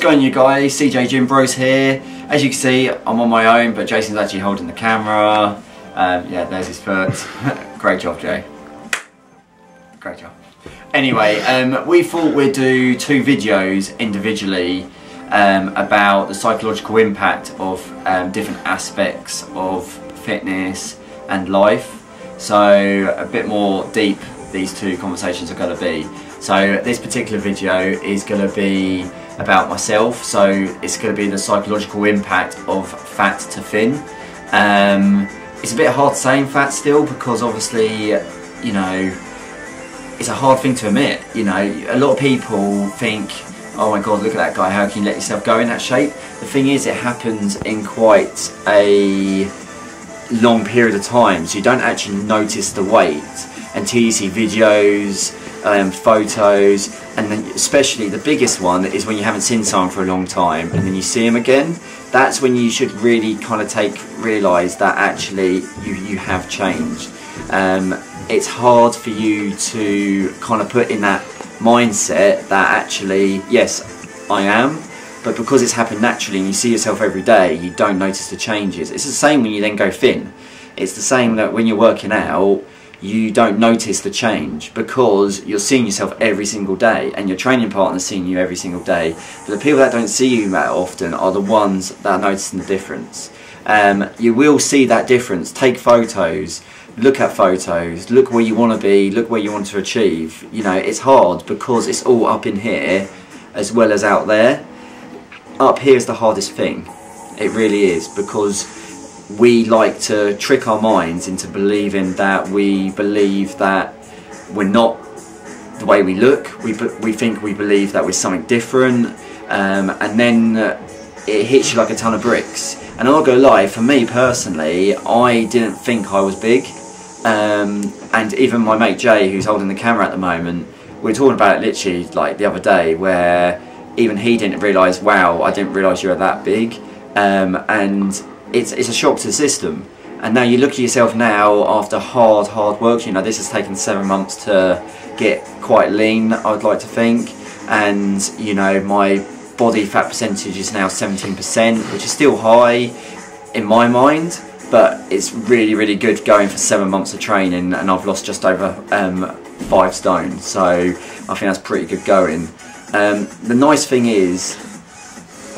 going on you guys? CJ Gym Bros here. As you can see, I'm on my own, but Jason's actually holding the camera. Um, yeah, there's his foot. Great job, Jay. Great job. Anyway, um, we thought we'd do two videos individually um, about the psychological impact of um, different aspects of fitness and life. So a bit more deep these two conversations are going to be. So this particular video is going to be about myself. So it's going to be the psychological impact of fat to thin. Um, it's a bit hard saying fat still because obviously, you know, it's a hard thing to admit. You know, a lot of people think, oh my god, look at that guy, how can you let yourself go in that shape? The thing is, it happens in quite a long period of time, so you don't actually notice the weight until you see videos, um, photos, and then especially the biggest one is when you haven't seen someone for a long time and then you see them again. That's when you should really kind of take realise that actually you you have changed. Um, it's hard for you to kind of put in that mindset that actually yes I am but because it's happened naturally and you see yourself every day you don't notice the changes it's the same when you then go thin it's the same that when you're working out you don't notice the change because you're seeing yourself every single day and your training partner's seeing you every single day. But the people that don't see you that often are the ones that are noticing the difference. Um, you will see that difference. Take photos, look at photos, look where you want to be, look where you want to achieve. You know, it's hard because it's all up in here as well as out there. Up here is the hardest thing. It really is because we like to trick our minds into believing that we believe that we're not the way we look. We, we think we believe that we're something different, um, and then uh, it hits you like a ton of bricks. And I'll go lie, for me personally, I didn't think I was big. Um, and even my mate Jay, who's holding the camera at the moment, we were talking about it literally like the other day, where even he didn't realise, wow, I didn't realise you were that big. Um, and it's, it's a shock to the system. And now you look at yourself now after hard, hard work. You know, this has taken seven months to get quite lean, I'd like to think. And, you know, my body fat percentage is now 17%, which is still high in my mind. But it's really, really good going for seven months of training. And I've lost just over um, five stone. So I think that's pretty good going. Um, the nice thing is,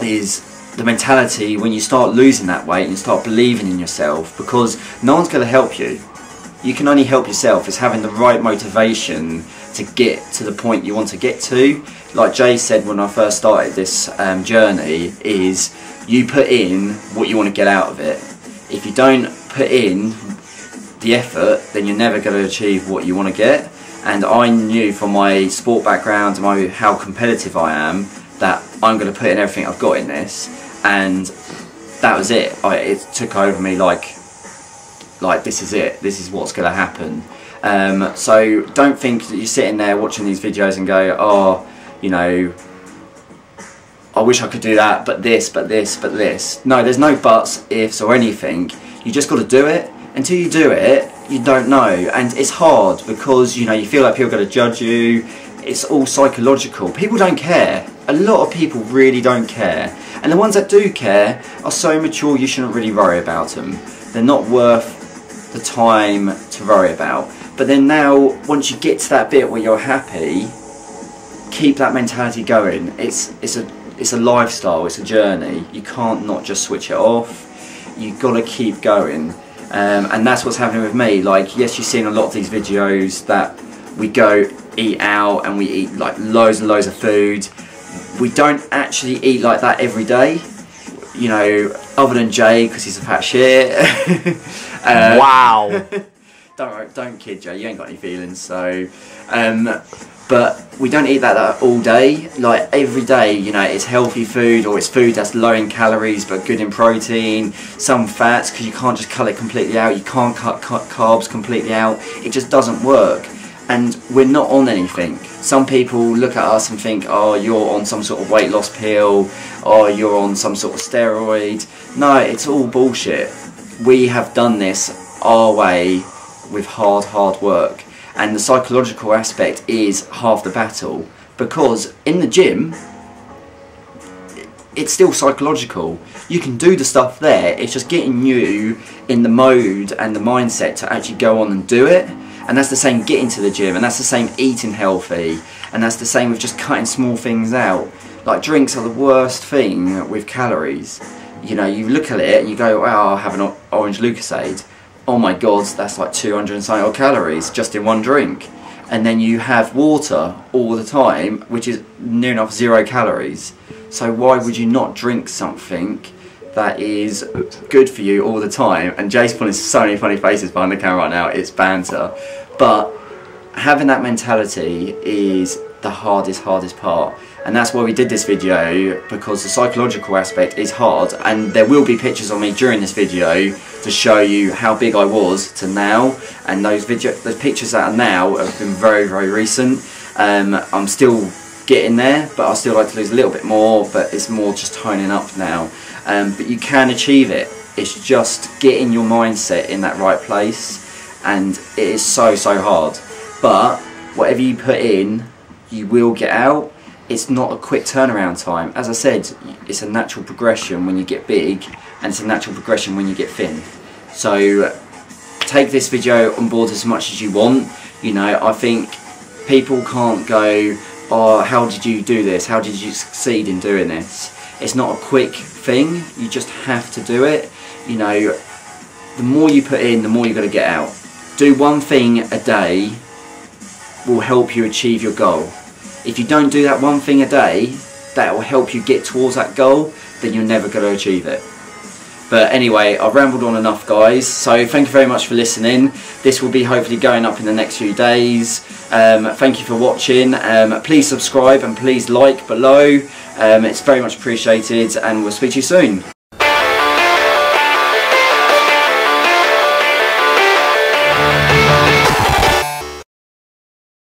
is the mentality when you start losing that weight and you start believing in yourself because no one's going to help you. You can only help yourself. It's having the right motivation to get to the point you want to get to. Like Jay said when I first started this um, journey, is you put in what you want to get out of it. If you don't put in the effort, then you're never going to achieve what you want to get. And I knew from my sport background and my how competitive I am that I'm going to put in everything I've got in this, and that was it. I, it took over me like, like this is it. This is what's going to happen. Um, so don't think that you're sitting there watching these videos and go, oh, you know, I wish I could do that, but this, but this, but this. No, there's no buts, ifs, or anything. You just got to do it. Until you do it, you don't know, and it's hard because you know you feel like people are going to judge you. It's all psychological. People don't care a lot of people really don't care. And the ones that do care are so mature you shouldn't really worry about them. They're not worth the time to worry about. But then now, once you get to that bit where you're happy, keep that mentality going. It's, it's, a, it's a lifestyle, it's a journey. You can't not just switch it off. You've got to keep going. Um, and that's what's happening with me. Like, yes, you've seen a lot of these videos that we go eat out and we eat like loads and loads of food we don't actually eat like that every day. You know, other than Jay because he's a fat shit. uh, wow. don't don't kid Jay. You ain't got any feelings. So, um, but we don't eat that, that all day. Like every day, you know, it's healthy food or it's food that's low in calories but good in protein. Some fats because you can't just cut it completely out. You can't cut, cut carbs completely out. It just doesn't work and we're not on anything. Some people look at us and think, oh, you're on some sort of weight loss pill, or you're on some sort of steroid. No, it's all bullshit. We have done this our way with hard, hard work. And the psychological aspect is half the battle. Because in the gym, it's still psychological. You can do the stuff there. It's just getting you in the mode and the mindset to actually go on and do it. And that's the same getting to the gym, and that's the same eating healthy, and that's the same with just cutting small things out. Like drinks are the worst thing with calories. You know, you look at it and you go, "Wow, I'll have an orange Lucozade. Oh my God, that's like 200 and something calories just in one drink. And then you have water all the time, which is near enough zero calories. So why would you not drink something that is good for you all the time? And Jay's pulling so many funny faces behind the camera right now. It's banter, but having that mentality is the hardest, hardest part. And that's why we did this video, because the psychological aspect is hard, and there will be pictures of me during this video to show you how big I was to now, and those video, the pictures that are now have been very, very recent. Um, I'm still getting there, but I still like to lose a little bit more, but it's more just toning up now. Um, but you can achieve it. It's just getting your mindset in that right place, and it is so, so hard. But whatever you put in, you will get out. It's not a quick turnaround time. As I said, it's a natural progression when you get big, and it's a natural progression when you get thin. So take this video on board as much as you want. You know, I think people can't go, oh, how did you do this? How did you succeed in doing this? It's not a quick thing. You just have to do it. You know, the more you put in, the more you're going to get out. Do one thing a day will help you achieve your goal. If you don't do that one thing a day, that will help you get towards that goal, then you're never going to achieve it. But anyway, I've rambled on enough guys, so thank you very much for listening. This will be hopefully going up in the next few days. Um, thank you for watching. Um, please subscribe and please like below. Um, it's very much appreciated and we'll speak to you soon.